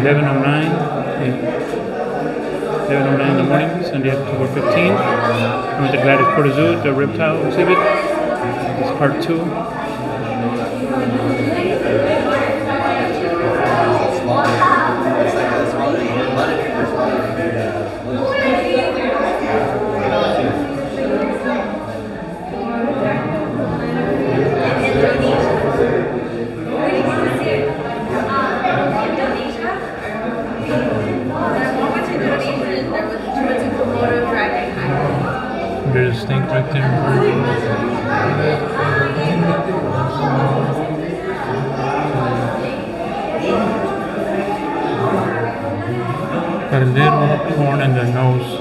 11.09. 11.09 in the morning, Sunday, October 15th. I'm at the Gladys Porter Zoo, the reptile exhibit. It's part two. There's a snake right there. A little horn in the nose.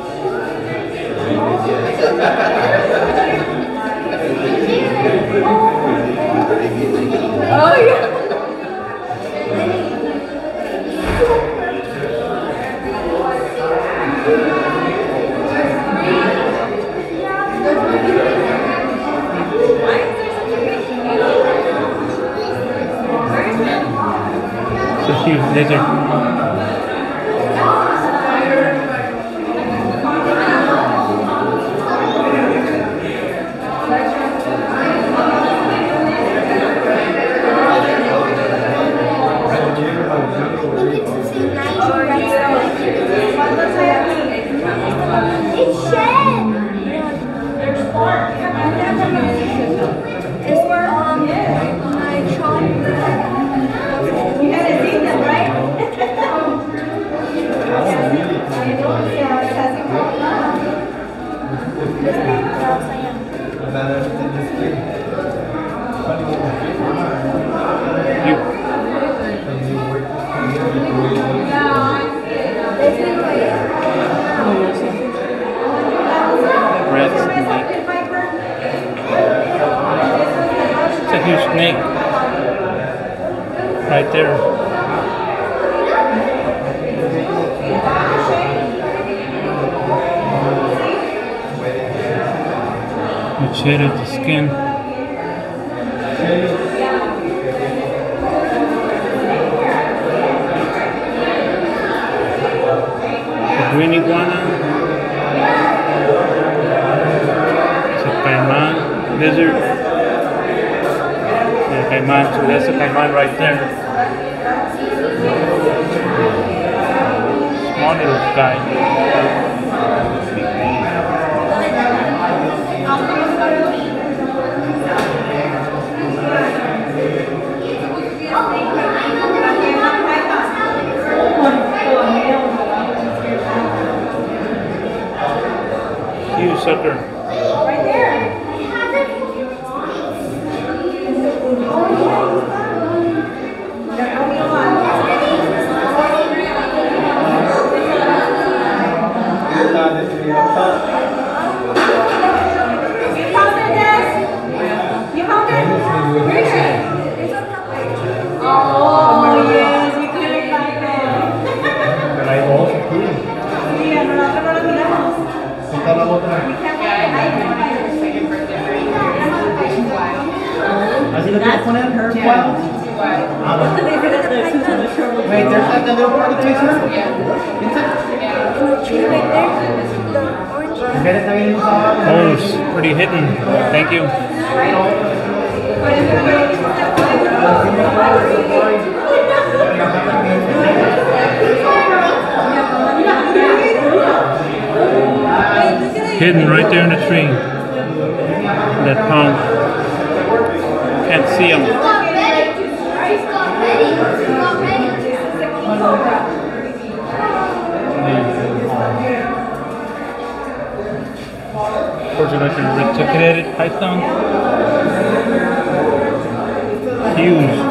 A huge lizard. Snake. It's a huge snake. Right there. The shade of the skin. The green iguana. It's a caiman lizard. Yeah, caiman, so that's a caiman right there. Small little guy. Huge sucker. ¿Así lo quieres poner? Her wild? Ah. Wait, there's like a little party place here? Inside? Right there, the orange. El verde está bien usado. Oh, it's pretty hidden. Thank you. Hidden right there in the tree. That palm. Can't see you reticulated python. Huge.